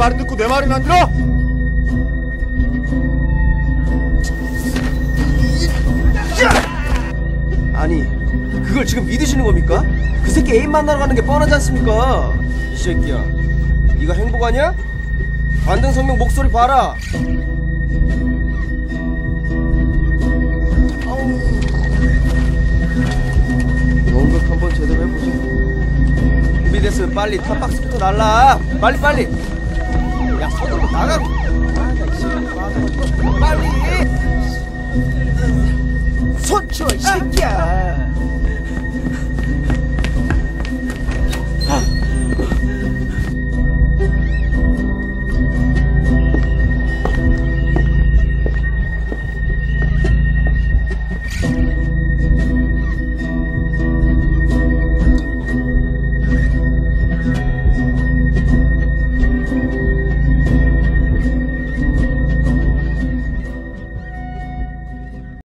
말이면 안 들어? 아니 그걸 지금 믿으시는 겁니까? 그 새끼 애인 만나러 가는 게 뻔하지 않습니까? 이 새끼야 네가 행복하냐? 관등성명 목소리 봐라 연극 한번 제대로 해보지 준비됐으면 빨리 탑박스부터 날라 빨리 빨리 새끼